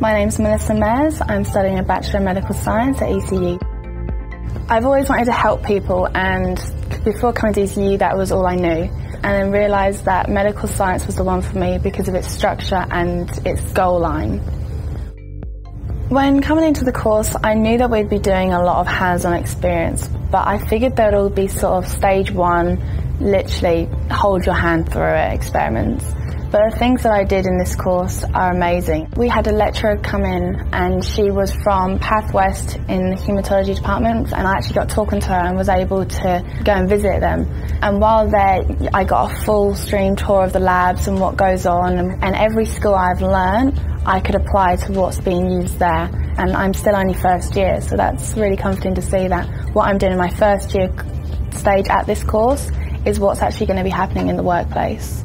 My name's Melissa Mares. I'm studying a Bachelor of Medical Science at ECU. I've always wanted to help people and before coming to ECU that was all I knew and then realised that medical science was the one for me because of its structure and its goal line. When coming into the course I knew that we'd be doing a lot of hands-on experience but I figured that it would be sort of stage one, literally hold your hand through it experiments. But the things that I did in this course are amazing. We had a lecturer come in and she was from PathWest in the haematology department and I actually got talking to her and was able to go and visit them. And while there, I got a full stream tour of the labs and what goes on and, every skill I've learned I could apply to what's being used there. And I'm still only first year, so that's really comforting to see that what I'm doing in my first year stage at this course is what's actually going to be happening in the workplace.